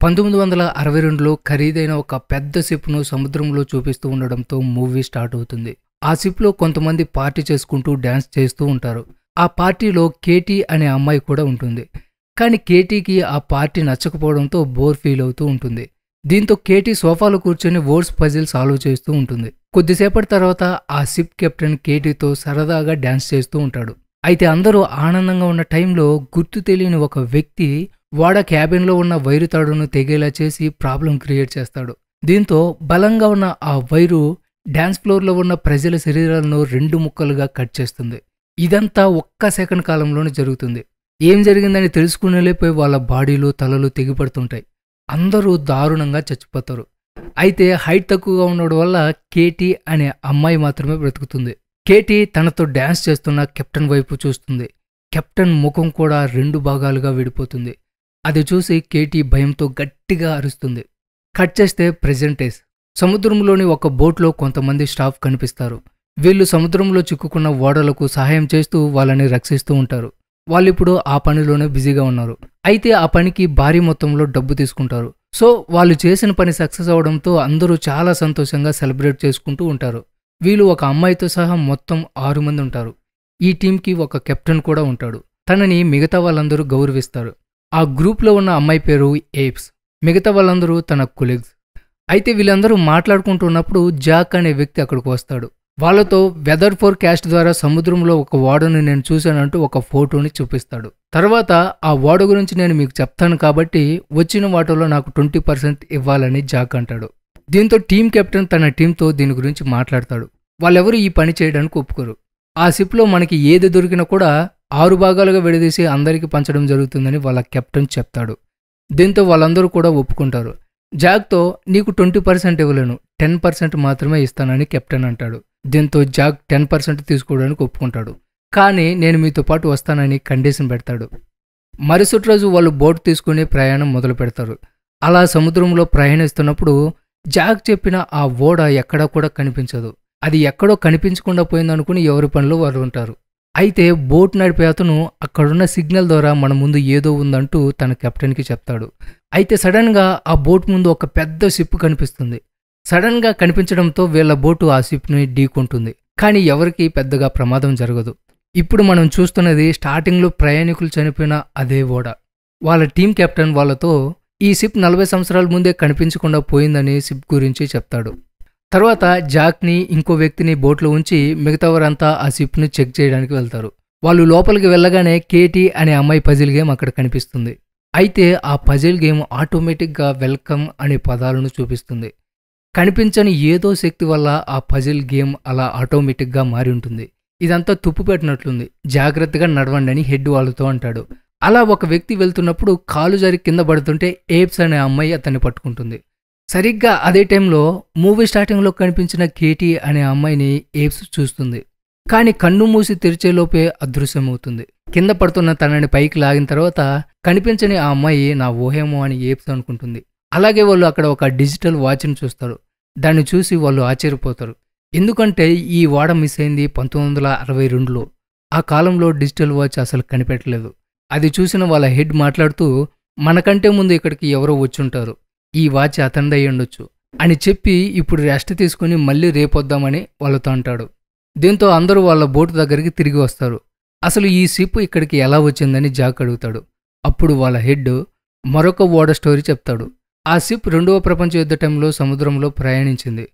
పంతొమ్మిది వందల అరవై రెండులో ఖరీదైన ఒక పెద్ద షిప్ను సముద్రంలో చూపిస్తూ ఉండడంతో మూవీ స్టార్ట్ అవుతుంది. ఆ షిప్లో కొంతమంది పార్టీ చేసుకుంటూ డ్యాన్స్ చేస్తూ ఉంటారు. ఆ పార్టీలో కేటీ అనే అమ్మాయి కూడా ఉంటుంది. కానీ కేటీకి ఆ పార్టీ నచ్చకపోవడంతో బోర్ ఫీల్ అవుతూ ఉంటుంది. దీంతో కేటీ సోఫాలో కూర్చొని వర్డ్స్ పజిల్ సాల్వ్ చేస్తూ ఉంటుంది. కొద్దిసేపటి తర్వాత ఆ షిప్ కెప్టెన్ కేటీతో సరదాగా డ్యాన్స్ చేస్తూ ఉంటాడు. అయితే అందరూ ఆనందంగా ఉన్న టైంలో గుర్తు తెలియని ఒక వ్యక్తి వాడ క్యాబిన్లో ఉన్న వైరు తాడును తెగేలా చేసి ప్రాబ్లం క్రియేట్ చేస్తాడు. దీంతో బలంగా ఉన్న ఆ వైరు డ్యాన్స్ ఫ్లోర్లో ఉన్న ప్రజల శరీరాలను రెండు ముక్కలుగా కట్ చేస్తుంది. ఇదంతా ఒక్క సెకండ్ కాలంలోనే జరుగుతుంది. ఏం జరిగిందని తెలుసుకునేలేపోయి వాళ్ళ బాడీలు తలలు తెగిపడుతుంటాయి. అందరూ దారుణంగా చచ్చిపోతారు. అయితే హైట్ తక్కువగా ఉండడం వల్ల కేటీ అనే అమ్మాయి మాత్రమే బ్రతుకుతుంది. కేటీ తనతో డ్యాన్స్ చేస్తున్న కెప్టెన్ వైపు చూస్తుంది. కెప్టెన్ ముఖం కూడా రెండు భాగాలుగా విడిపోతుంది. అది చూసి కేటీ భయంతో గట్టిగా అరుస్తుంది. కట్ చేస్తే ప్రెజెంటేస్. సముద్రంలోని ఒక బోట్లో కొంతమంది స్టాఫ్ కనిపిస్తారు. వీళ్ళు సముద్రంలో చిక్కుకున్న ఓడలకు సహాయం చేస్తూ వాళ్ళని రక్షిస్తూ ఉంటారు. వాళ్ళిప్పుడు ఆ పనిలోనే బిజీగా ఉన్నారు. అయితే ఆ పనికి భారీ మొత్తంలో డబ్బు తీసుకుంటారు. సో వాళ్ళు చేసిన పని సక్సెస్ అవడంతో అందరూ చాలా సంతోషంగా సెలబ్రేట్ చేసుకుంటూ ఉంటారు. వీళ్ళు ఒక అమ్మాయితో సహా మొత్తం ఆరు మంది ఉంటారు. ఈ టీంకి ఒక కెప్టెన్ కూడా ఉంటాడు. తనని మిగతా వాళ్ళందరూ గౌరవిస్తారు. ఆ గ్రూప్లో ఉన్న అమ్మాయి పేరు ఏప్స్. మిగతా వాళ్ళందరూ తన కొలీగ్స్. అయితే వీళ్ళందరూ మాట్లాడుకుంటున్నప్పుడు జాక్ అనే వ్యక్తి అక్కడికి వస్తాడు. వాళ్ళతో వెదర్ ఫోర్ క్యాస్ట్ ద్వారా సముద్రంలో ఒక ఓడను నేను చూశానంటూ ఒక ఫోటోని చూపిస్తాడు. తర్వాత ఆ ఓడ గురించి నేను మీకు చెప్తాను కాబట్టి వచ్చిన వాటిలో నాకు ట్వంటీ పర్సెంట్ ఇవ్వాలని జాక్ అంటాడు. దీంతో టీం కెప్టెన్ తన టీంతో దీని గురించి మాట్లాడతాడు. వాళ్ళెవరూ ఈ పని చేయడానికి ఒప్పుకోరు. ఆ షిప్లో మనకి ఏది దొరికినా కూడా ఆరు భాగాలుగా విడదీసి అందరికీ పంచడం జరుగుతుందని వాళ్ళ కెప్టెన్ చెప్తాడు. దీంతో వాళ్ళందరూ కూడా ఒప్పుకుంటారు. జాక్తో నీకు ట్వంటీ పర్సెంట్ ఇవ్వలేను టెన్ పర్సెంట్ మాత్రమే ఇస్తానని కెప్టెన్ అంటాడు. దీంతో జాక్ టెన్ పర్సెంట్ తీసుకోవడానికి ఒప్పుకుంటాడు. కానీ నేను మీతో పాటు వస్తానని కండిషన్ పెడతాడు. మరుసటి రోజు వాళ్ళు బోట్ తీసుకుని ప్రయాణం మొదలు పెడతారు. అలా సముద్రంలో ప్రయాణిస్తున్నప్పుడు జాక్ చెప్పిన ఆ ఓడ ఎక్కడా కూడా కనిపించదు. అది ఎక్కడో కనిపించకుండా పోయిందనుకుని ఎవరి పనిలో వారు ఉంటారు. అయితే బోట్ నడిపే అతను అక్కడున్న సిగ్నల్ ద్వారా మన ముందు ఏదో ఉందంటూ తన కెప్టెన్కి చెప్తాడు. అయితే సడన్గా ఆ బోట్ ముందు ఒక పెద్ద షిప్ కనిపిస్తుంది. సడన్గా కనిపించడంతో వీళ్ళ బోటు ఆ షిప్ని ఢీకొంటుంది. కానీ ఎవరికీ పెద్దగా ప్రమాదం జరగదు. ఇప్పుడు మనం చూస్తున్నది స్టార్టింగ్లో ప్రయాణికులు చనిపోయిన అదే ఓడ. వాళ్ళ టీం కెప్టెన్ వాళ్ళతో ఈ షిప్ నలభై సంవత్సరాల ముందే కనిపించకుండా పోయిందని షిప్ గురించి చెప్తాడు. తర్వాత జాక్ని ఇంకో వ్యక్తిని బోట్లో ఉంచి మిగతా వారంతా ఆ షిప్ని చెక్ చేయడానికి వెళ్తారు. వాళ్ళు లోపలికి వెళ్ళగానే కేటీ అనే అమ్మాయి పజిల్ గేమ్ అక్కడ కనిపిస్తుంది. అయితే ఆ పజిల్ గేమ్ ఆటోమేటిక్గా వెల్కమ్ అనే పదాలను చూపిస్తుంది. కనిపించని ఏదో శక్తి వల్ల ఆ పజిల్ గేమ్ అలా ఆటోమేటిక్గా మారి ఉంటుంది. ఇదంతా తుప్పు పెట్టినట్లుంది. జాగ్రత్తగా నడవండి అని హెడ్ వాళ్ళతో అంటాడు. అలా ఒక వ్యక్తి వెళ్తున్నప్పుడు కాలు జారి కింద పడుతుంటే ఏప్స్ అనే అమ్మాయి అతన్ని పట్టుకుంటుంది. సరిగ్గా అదే టైంలో మూవీ స్టార్టింగ్లో కనిపించిన కేటీ అనే అమ్మాయిని ఏప్స్ చూస్తుంది. కానీ కన్ను మూసి తెరిచేలోపే అదృశ్యమవుతుంది. కింద పడుతున్న తనని పైకి లాగిన తర్వాత కనిపించని ఆ అమ్మాయి నా ఊహేమో అని ఏప్స్ అనుకుంటుంది. అలాగే వాళ్ళు అక్కడ ఒక డిజిటల్ వాచ్ని చూస్తారు. దాన్ని చూసి వాళ్ళు ఆశ్చర్యపోతారు. ఎందుకంటే ఈ వాడ మిస్ అయింది పంతొమ్మిది వందల అరవై రెండులో. ఆ కాలంలో డిజిటల్ వాచ్ అసలు కనిపెట్టలేదు. అది చూసిన వాళ్ళ హెడ్ మాట్లాడుతూ మనకంటే ముందు ఇక్కడికి ఎవరో వచ్చుంటారు. ఈ వాచ్ అతనిదై ఉండొచ్చు అని చెప్పి ఇప్పుడు రెస్ట్ తీసుకుని మళ్ళీ రేపొద్దామని వాళ్ళతో అంటాడు. దీంతో అందరూ వాళ్ళ బోటు దగ్గరికి తిరిగి వస్తారు. అసలు ఈ షిప్ ఇక్కడికి ఎలా వచ్చిందని జాక్ అడుగుతాడు. అప్పుడు వాళ్ళ హెడ్ మరొక ఓడ స్టోరీ చెప్తాడు. ఆ షిప్ రెండవ ప్రపంచ యుద్ధ టైంలో సముద్రంలో ప్రయాణించింది.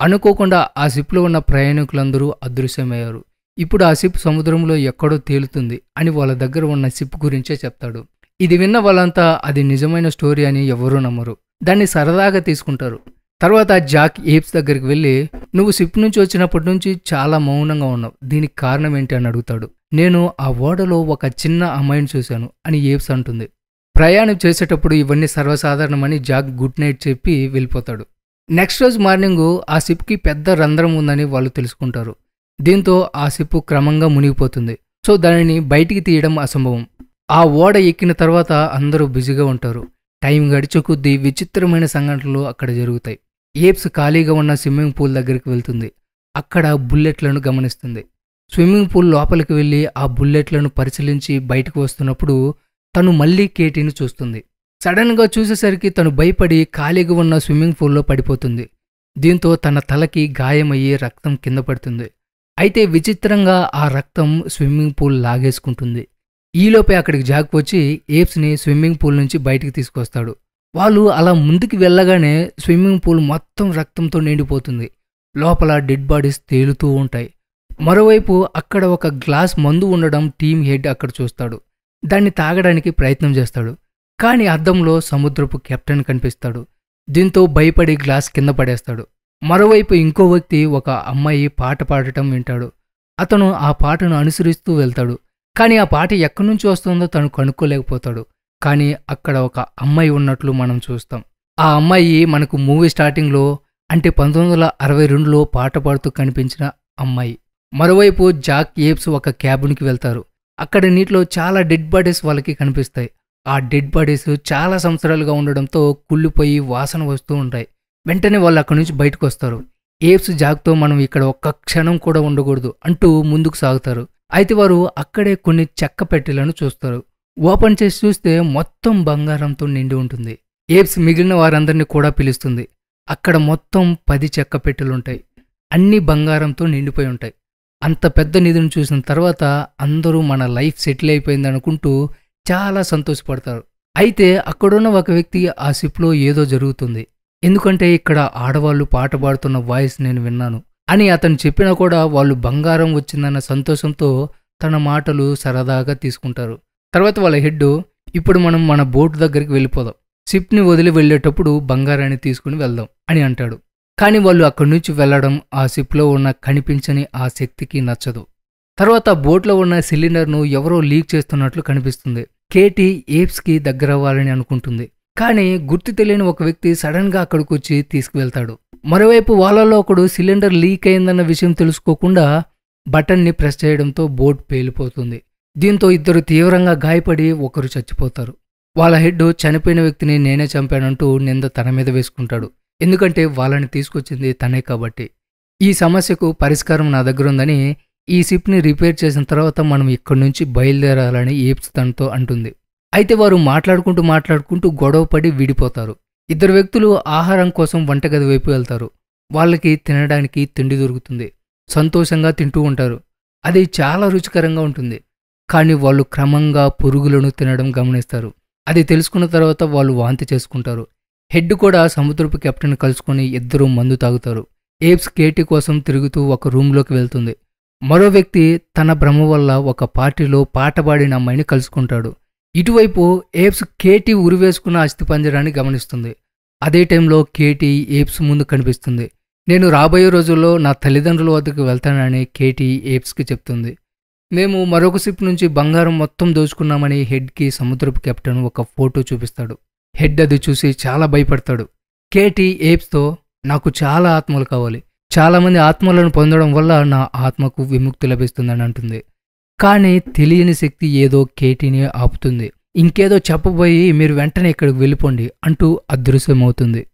అనుకోకుండా ఆ షిప్లో ఉన్న ప్రయాణికులందరూ అదృశ్యమయ్యారు. ఇప్పుడు ఆ షిప్ సముద్రంలో ఎక్కడో తేలుతుంది అని వాళ్ళ దగ్గర ఉన్న షిప్ గురించే చెప్తాడు. ఇది విన్న వాళ్ళంతా అది నిజమైన స్టోరీ అని ఎవరూ నమ్మరు. దాన్ని సరదాగా తీసుకుంటారు. తర్వాత జాక్ ఏప్స్ దగ్గరికి వెళ్ళి నువ్వు షిప్ నుంచి వచ్చినప్పటి నుంచి చాలా మౌనంగా ఉన్నావు. దీనికి కారణం ఏంటి? అని అడుగుతాడు. నేను ఆ ఓడలో ఒక చిన్న అమ్మాయిని చూశాను అని ఏప్స్ అంటుంది. ప్రయాణం చేసేటప్పుడు ఇవన్నీ సర్వసాధారణమని జాక్ గుడ్ నైట్ చెప్పి వెళ్ళిపోతాడు. నెక్స్ట్ రోజు మార్నింగ్ ఆ షిప్కి పెద్ద రంధ్రం ఉందని వాళ్ళు తెలుసుకుంటారు. దీంతో ఆ షిప్ క్రమంగా మునిగిపోతుంది. సో దానిని బయటికి తీయడం అసంభవం. ఆ ఓడ ఎక్కిన తర్వాత అందరూ బిజీగా ఉంటారు. టైం గడిచే కొద్దీ విచిత్రమైన సంఘటనలు అక్కడ జరుగుతాయి. ఏప్స్ ఖాళీగా ఉన్న స్విమ్మింగ్ పూల్ దగ్గరికి వెళ్తుంది. అక్కడ బుల్లెట్లను గమనిస్తుంది. స్విమ్మింగ్ పూల్ లోపలికి వెళ్ళి ఆ బుల్లెట్లను పరిశీలించి బయటకు వస్తున్నప్పుడు తను మళ్ళీ కేటీని చూస్తుంది. సడన్గా చూసేసరికి తను భయపడి ఖాళీగా ఉన్న స్విమ్మింగ్ పూల్లో పడిపోతుంది. దీంతో తన తలకి గాయమయ్యి రక్తం కింద పడుతుంది. అయితే విచిత్రంగా ఆ రక్తం స్విమ్మింగ్ పూల్ లాగేసుకుంటుంది. ఈలోపే అక్కడికి జాక్ వచ్చి ఏప్స్ని స్విమ్మింగ్ పూల్ నుంచి బయటికి తీసుకొస్తాడు. వాళ్ళు అలా ముందుకు వెళ్ళగానే స్విమ్మింగ్ పూల్ మొత్తం రక్తంతో నిండిపోతుంది. లోపల డెడ్ బాడీస్ తేలుతూ ఉంటాయి. మరోవైపు అక్కడ ఒక గ్లాస్ మందు ఉండడం టీం హెడ్ అక్కడ చూస్తాడు. దాన్ని తాగడానికి ప్రయత్నం చేస్తాడు. కానీ అద్దంలో సముద్రపు కెప్టెన్ కనిపిస్తాడు. దీంతో భయపడి గ్లాస్ కింద పడేస్తాడు. మరోవైపు ఇంకో వ్యక్తి ఒక అమ్మాయి పాట పాడటం వింటాడు. అతను ఆ పాటను అనుసరిస్తూ వెళ్తాడు. కానీ ఆ పాట ఎక్కడి నుంచి వస్తుందో తను కనుక్కోలేకపోతాడు. కానీ అక్కడ ఒక అమ్మాయి ఉన్నట్లు మనం చూస్తాం. ఆ అమ్మాయి మనకు మూవీ స్టార్టింగ్లో అంటే పంతొమ్మిది వందల అరవై రెండులో పాట పాడుతూ కనిపించిన అమ్మాయి. మరోవైపు జాక్ ఏప్స్ ఒక క్యాబిన్కి వెళ్తారు. అక్కడ నీటిలో చాలా డెడ్ బాడీస్ వాళ్ళకి కనిపిస్తాయి. ఆ డెడ్ బాడీస్ చాలా సంవత్సరాలుగా ఉండడంతో కుళ్ళిపోయి వాసన వస్తూ ఉంటాయి. వెంటనే వాళ్ళు అక్కడి నుంచి బయటకు వస్తారు. ఏప్స్ జాక్తో మనం ఇక్కడ ఒక్క క్షణం కూడా ఉండకూడదు అంటూ ముందుకు సాగుతారు. అయితే వారు అక్కడే కొన్ని చెక్క పెట్టెలను చూస్తారు. ఓపెన్ చేసి చూస్తే మొత్తం బంగారంతో నిండి ఉంటుంది. ఏప్స్ మిగిలిన వారందరినీ కూడా పిలుస్తుంది. అక్కడ మొత్తం పది చెక్క పెట్టెలుంటాయి. అన్ని బంగారంతో నిండిపోయి ఉంటాయి. అంత పెద్ద నిధిని చూసిన తర్వాత అందరూ మన లైఫ్ సెటిల్ అయిపోయింది అనుకుంటూ చాలా సంతోషపడతారు. అయితే అక్కడున్న ఒక వ్యక్తి ఆ షిప్లో ఏదో జరుగుతుంది. ఎందుకంటే ఇక్కడ ఆడవాళ్ళు పాట పాడుతున్న వాయిస్ నేను విన్నాను. అని అతను చెప్పినా కూడా వాళ్ళు బంగారం వచ్చిందన్న సంతోషంతో తన మాటలు సరదాగా తీసుకుంటారు. తర్వాత వాళ్ళ హెడ్ ఇప్పుడు మనం మన బోట్ దగ్గరికి వెళ్ళిపోదాం. షిప్ని వదిలి వెళ్ళేటప్పుడు బంగారాన్ని తీసుకుని వెళ్దాం అని అంటాడు. కానీ వాళ్ళు అక్కడి నుంచి వెళ్ళడం ఆ షిప్లో ఉన్న కనిపించని ఆ శక్తికి నచ్చదు. తర్వాత బోట్లో ఉన్న సిలిండర్ను ఎవరో లీక్ చేస్తున్నట్లు కనిపిస్తుంది. కేటీ ఏప్స్కి దగ్గరవ్వాలని అనుకుంటుంది. కానీ గుర్తు తెలియని ఒక వ్యక్తి సడన్గా అక్కడికి వచ్చి తీసుకువెళ్తాడు. మరోవైపు వాళ్ళలో ఒకడు సిలిండర్ లీక్ అయిందన్న విషయం తెలుసుకోకుండా బటన్ని ప్రెస్ చేయడంతో బోట్ పేలిపోతుంది. దీంతో ఇద్దరు తీవ్రంగా గాయపడి ఒకరు చచ్చిపోతారు. వాళ్ళ హెడ్ చనిపోయిన వ్యక్తిని నేనే చంపానంటూ నింద తన మీద వేసుకుంటాడు. ఎందుకంటే వాళ్ళని తీసుకొచ్చింది తనే కాబట్టి. ఈ సమస్యకు పరిష్కారం నా దగ్గర ఉందని ఈ షిప్ని రిపేర్ చేసిన తర్వాత మనం ఇక్కడి నుంచి బయలుదేరాలని ఏప్స్ తనతో అంటుంది. అయితే వారు మాట్లాడుకుంటూ మాట్లాడుకుంటూ గొడవ పడి విడిపోతారు. ఇద్దరు వ్యక్తులు ఆహారం కోసం వంటగది వైపు వెళ్తారు. వాళ్ళకి తినడానికి తిండి దొరుకుతుంది. సంతోషంగా తింటూ ఉంటారు. అది చాలా రుచికరంగా ఉంటుంది. కానీ వాళ్ళు క్రమంగా పురుగులను తినడం గమనిస్తారు. అది తెలుసుకున్న తర్వాత వాళ్ళు వాంతి చేసుకుంటారు. హెడ్ కూడా సముద్రపు కెప్టెన్ కలుసుకొని ఇద్దరూ మందు తాగుతారు. ఏప్స్ కేటీ కోసం తిరుగుతూ ఒక రూమ్లోకి వెళ్తుంది. మరో వ్యక్తి తన భ్రమ వల్ల ఒక పార్టీలో పాట పాడిన అమ్మాయిని కలుసుకుంటాడు. ఇటువైపు ఏప్స్ కేటీ ఉరివేసుకున్న అస్థిపంజరాన్ని గమనిస్తుంది. అదే టైంలో కేటీ ఏప్స్ ముందు కనిపిస్తుంది. నేను రాబోయే రోజుల్లో నా తల్లిదండ్రుల వద్దకు వెళ్తానని కేటీ ఏప్స్కి చెప్తుంది. మేము మరొక షిప్ నుంచి బంగారం మొత్తం దోచుకున్నామని హెడ్కి సముద్రపు కెప్టెన్ ఒక ఫోటో చూపిస్తాడు. హెడ్ అది చూసి చాలా భయపడతాడు. కేటీ ఏప్స్తో నాకు చాలా ఆత్మలు కావాలి. చాలామంది ఆత్మలను పొందడం వల్ల నా ఆత్మకు విముక్తి లభిస్తుందని అంటుంది. కానీ తెలియని శక్తి ఏదో కేటీని ఆపుతుంది. ఇంకేదో చెప్పబోయి మీరు వెంటనే ఇక్కడికి వెళ్ళిపోండి అంటూ అదృశ్యమవుతుంది.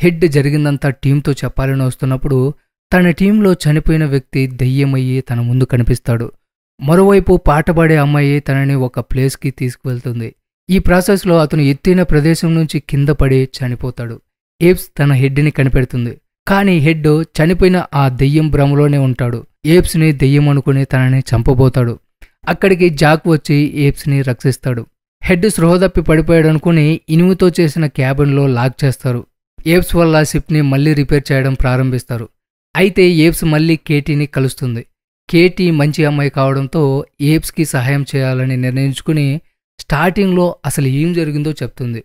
హెడ్ జరిగిందంతా టీంతో చెప్పాలని వస్తున్నప్పుడు తన టీంలో చనిపోయిన వ్యక్తి దెయ్యమయ్యి తన ముందు కనిపిస్తాడు. మరోవైపు పాట పాడే అమ్మాయి తనని ఒక ప్లేస్కి తీసుకువెళ్తుంది. ఈ ప్రాసెస్లో అతను ఎత్తైన ప్రదేశం నుంచి కింద పడి చనిపోతాడు. ఏప్స్ తన హెడ్ని కనిపెడుతుంది. కానీ హెడ్ చనిపోయిన ఆ దెయ్యం భ్రమలోనే ఉంటాడు. ఏప్స్ని దెయ్యం అనుకుని తనని చంపబోతాడు. అక్కడికి జాక్ వచ్చి ఏప్స్ని రక్షిస్తాడు. హెడ్ స్రోహదప్పి పడిపోయాడు అనుకుని ఇనుముతో చేసిన క్యాబిన్లో లాక్ చేస్తారు. ఏప్స్ వల్ల షిప్ని మళ్ళీ రిపేర్ చేయడం ప్రారంభిస్తారు. అయితే ఏప్స్ మళ్ళీ కేటీని కలుస్తుంది. కేటీ మంచి అమ్మాయి కావడంతో ఏప్స్కి సహాయం చేయాలని నిర్ణయించుకుని స్టార్టింగ్లో అసలు ఏం జరిగిందో చెప్తుంది.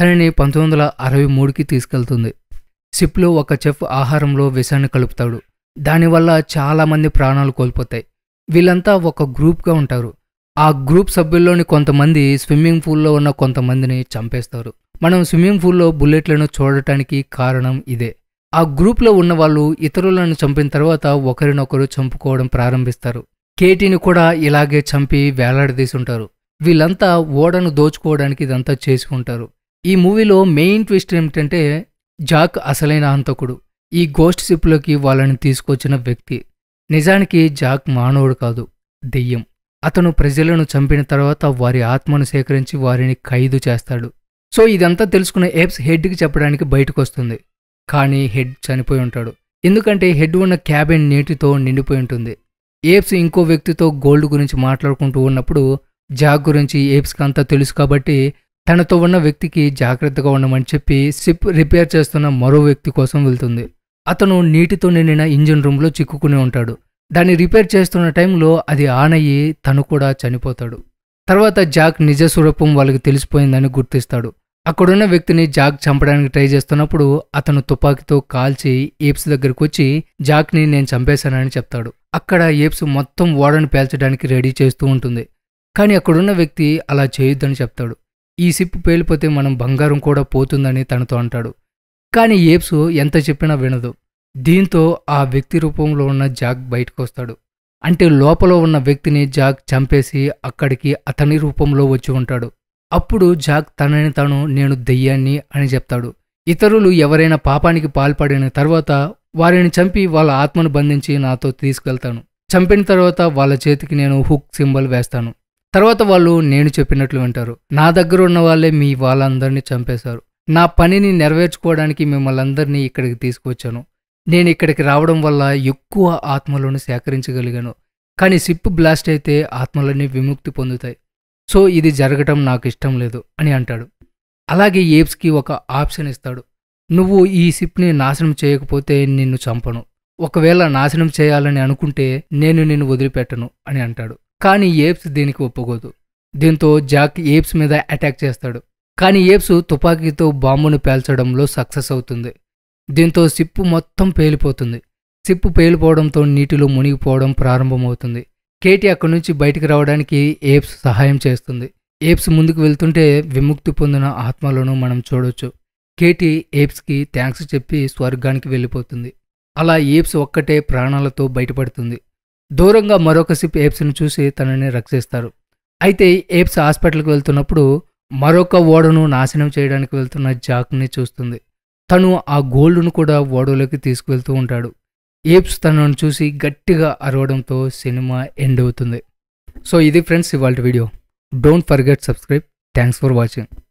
తనని పంతొమ్మిది వందల అరవై మూడుకి తీసుకెళ్తుంది. షిప్లో ఒక చెఫ్ ఆహారంలో విషాన్ని కలుపుతాడు. దానివల్ల చాలామంది ప్రాణాలు కోల్పోతాయి. వీళ్ళంతా ఒక గ్రూప్గా ఉంటారు. ఆ గ్రూప్ సభ్యుల్లోని కొంతమంది స్విమ్మింగ్ పూల్లో ఉన్న కొంతమందిని చంపేస్తారు. మనం స్విమ్మింగ్ పూల్లో బుల్లెట్లను చూడటానికి కారణం ఇదే. ఆ గ్రూప్లో ఉన్న వాళ్ళు ఇతరులను చంపిన తర్వాత ఒకరినొకరు చంపుకోవడం ప్రారంభిస్తారు. కేటీని కూడా ఇలాగే చంపి వేలాడదీసి ఉంటారు వీళ్ళంతా ఓడను దోచుకోవడానికి ఇదంతా చేసుకుంటారు. ఈ మూవీలో మెయిన్ ట్విస్ట్ ఏమిటంటే జాక్ అసలైన హంతకుడు. ఈ గోస్ట్ షిప్లోకి వాళ్ళని తీసుకొచ్చిన వ్యక్తి. నిజానికి జాక్ మానవుడు కాదు దెయ్యం. అతను ప్రజలను చంపిన తర్వాత వారి ఆత్మను సేకరించి వారిని ఖైదు చేస్తాడు. సో ఇదంతా తెలుసుకున్న ఏప్స్ హెడ్కి చెప్పడానికి బయటకు వస్తుంది కానీ హెడ్ చనిపోయి ఉంటాడు. ఎందుకంటే హెడ్ ఉన్న క్యాబిన్ నీటితో నిండిపోయి ఉంటుంది. ఏప్స్ ఇంకో వ్యక్తితో గోల్డ్ గురించి మాట్లాడుకుంటూ ఉన్నప్పుడు జాక్ గురించి ఏప్స్కి అంతా తెలుసు కాబట్టి తనతో ఉన్న వ్యక్తికి జాగ్రత్తగా ఉండమని చెప్పి షిప్ రిపేర్ చేస్తున్న మరో వ్యక్తి కోసం వెళ్తుంది. అతను నీటితో నిండిన ఇంజిన్ రూమ్లో చిక్కుకుని ఉంటాడు. దాన్ని రిపేర్ చేస్తున్న టైంలో అది ఆన్ అయ్యి తను కూడా చనిపోతాడు. తర్వాత జాక్ నిజ స్వరూపం వాళ్ళకి తెలిసిపోయిందని గుర్తిస్తాడు. అక్కడున్న వ్యక్తిని జాక్ చంపడానికి ట్రై చేస్తున్నప్పుడు అతను తుపాకీతో కాల్చి ఏప్స్ దగ్గరకు వచ్చి జాక్ని నేను చంపేశానని చెప్తాడు. అక్కడ ఏప్స్ మొత్తం ఓడను పేల్చడానికి రెడీ చేస్తూ ఉంటుంది. కానీ అక్కడున్న వ్యక్తి అలా చేయొద్దని చెప్తాడు. ఈ సిప్ పేలిపోతే మనం బంగారం కూడా పోతుందని తనతో అంటాడు. కానీ ఏప్స్ ఎంత చెప్పినా వినదు. దీంతో ఆ వ్యక్తి రూపంలో ఉన్న జాక్ బయటకు వస్తాడు అంటే లోపల ఉన్న వ్యక్తిని జాక్ చంపేసి అక్కడికి అతని రూపంలో వచ్చి ఉంటాడు. అప్పుడు జాక్ తనని తాను నేను దెయ్యాన్ని అని చెప్తాడు. ఇతరులు ఎవరైనా పాపానికి పాల్పడిన తర్వాత వారిని చంపి వాళ్ళ ఆత్మను బంధించి నాతో తీసుకెళ్తాను. చంపిన తర్వాత వాళ్ళ చేతికి నేను హుక్ సింబల్ వేస్తాను. తర్వాత వాళ్ళు నేను చెప్పినట్లు వింటారు. నా దగ్గర ఉన్న వాళ్ళే మీ వాళ్ళందరినీ చంపేశారు. నా పనిని నెరవేర్చుకోవడానికి మిమ్మల్ని అందరినీ ఇక్కడికి తీసుకువచ్చాను. నేను ఇక్కడికి రావడం వల్ల ఎక్కువ ఆత్మలను సేకరించగలిగాను. కానీ సిప్ బ్లాస్ట్ అయితే ఆత్మలన్నీ విముక్తి పొందుతాయి. సో ఇది జరగటం నాకు ఇష్టం లేదు అని అంటాడు. అలాగే ఏప్స్కి ఒక ఆప్షన్ ఇస్తాడు. నువ్వు ఈ సిప్ని నాశనం చేయకపోతే నిన్ను చంపను. ఒకవేళ నాశనం చేయాలని అనుకుంటే నేను నిన్ను వదిలిపెట్టను అని అంటాడు. కానీ ఏప్స్ దీనికి ఒప్పుకోదు. దీంతో జాక్ ఏప్స్ మీద అటాక్ చేస్తాడు. కానీ ఏప్స్ తుపాకీతో బాంబును పేల్చడంలో సక్సెస్ అవుతుంది. దీంతో సిప్పు మొత్తం పేలిపోతుంది. సిప్పు పేలిపోవడంతో నీటిలో మునిగిపోవడం ప్రారంభమవుతుంది. కేటీ అక్కడి నుంచి బయటికి రావడానికి ఏప్స్ సహాయం చేస్తుంది. ఏప్స్ ముందుకు వెళ్తుంటే విముక్తి పొందిన ఆత్మలను మనం చూడొచ్చు. కేటీ ఏప్స్కి థ్యాంక్స్ చెప్పి స్వర్గానికి వెళ్ళిపోతుంది. అలా ఏప్స్ ఒక్కటే ప్రాణాలతో బయటపడుతుంది. దూరంగా మరొక సిప్ ఏప్స్ను చూసి తనని రక్షిస్తారు. అయితే ఏప్స్ హాస్పిటల్కి వెళ్తున్నప్పుడు మరొక ఓడను నాశనం చేయడానికి వెళ్తున్న జాక్ని చూస్తుంది. తను ఆ గోల్డ్ను కూడా ఓడలోకి తీసుకువెళ్తూ ఉంటాడు. ఏప్స్ తనను చూసి గట్టిగా అరవడంతో సినిమా ఎండ్ అవుతుంది. సో ఇది ఫ్రెండ్స్ ఇవాళ video. Don't forget subscribe. Thanks for watching.